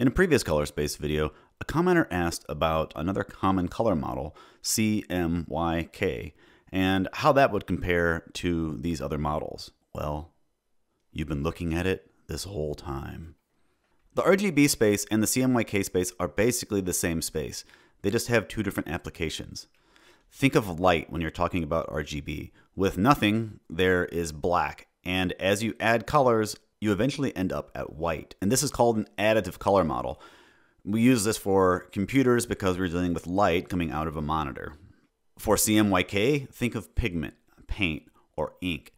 In a previous color space video, a commenter asked about another common color model, CMYK, and how that would compare to these other models. Well, you've been looking at it this whole time. The RGB space and the CMYK space are basically the same space. They just have two different applications. Think of light when you're talking about RGB. With nothing, there is black, and as you add colors, you eventually end up at white. And this is called an additive color model. We use this for computers because we're dealing with light coming out of a monitor. For CMYK, think of pigment, paint, or ink.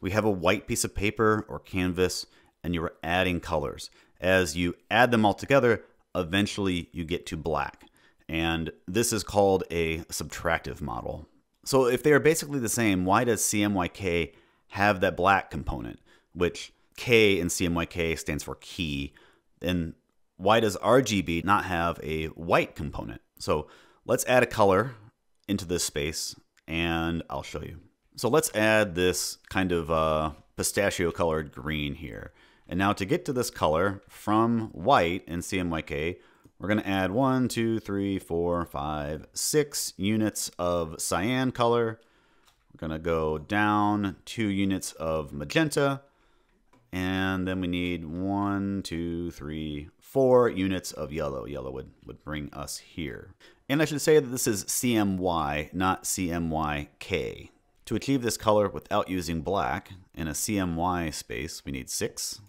We have a white piece of paper or canvas, and you're adding colors. As you add them all together, eventually you get to black. And this is called a subtractive model. So if they are basically the same, why does CMYK have that black component, which K in CMYK stands for key. And why does RGB not have a white component? So let's add a color into this space and I'll show you. So let's add this kind of uh, pistachio colored green here. And now to get to this color from white in CMYK, we're going to add one, two, three, four, five, six units of cyan color. We're going to go down two units of magenta and then we need one, two, three, four units of yellow. Yellow would, would bring us here. And I should say that this is CMY, not CMYK. To achieve this color without using black in a CMY space, we need six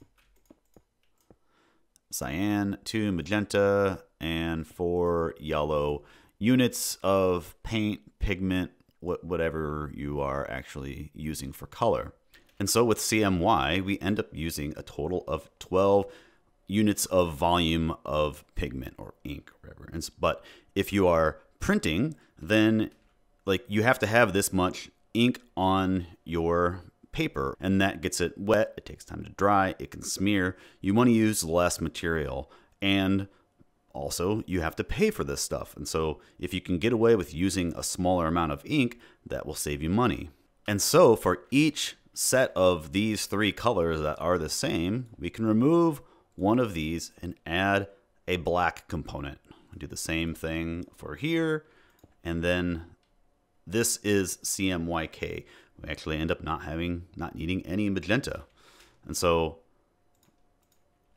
cyan, two magenta, and four yellow units of paint, pigment, whatever you are actually using for color. And so with CMY, we end up using a total of 12 units of volume of pigment or ink whatever. And, but if you are printing, then like you have to have this much ink on your paper and that gets it wet. It takes time to dry. It can smear. You want to use less material and also you have to pay for this stuff. And so if you can get away with using a smaller amount of ink, that will save you money. And so for each set of these three colors that are the same, we can remove one of these and add a black component. Do the same thing for here, and then this is CMYK. We actually end up not having, not needing any magenta. And so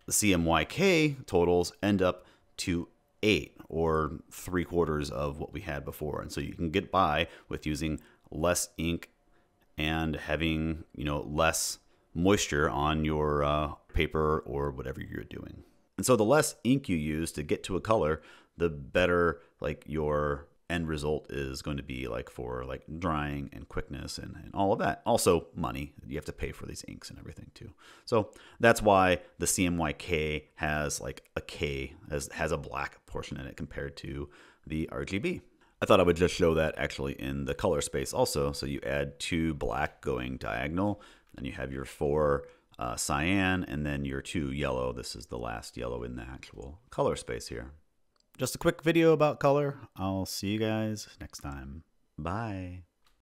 the CMYK totals end up to eight or three quarters of what we had before. And so you can get by with using less ink and having you know less moisture on your uh, paper or whatever you're doing. And so the less ink you use to get to a color, the better like your end result is going to be like for like drying and quickness and, and all of that. Also money. You have to pay for these inks and everything too. So that's why the CMYK has like a K has has a black portion in it compared to the RGB. I thought I would just show that actually in the color space also. So you add two black going diagonal, and you have your four uh, cyan, and then your two yellow. This is the last yellow in the actual color space here. Just a quick video about color. I'll see you guys next time. Bye.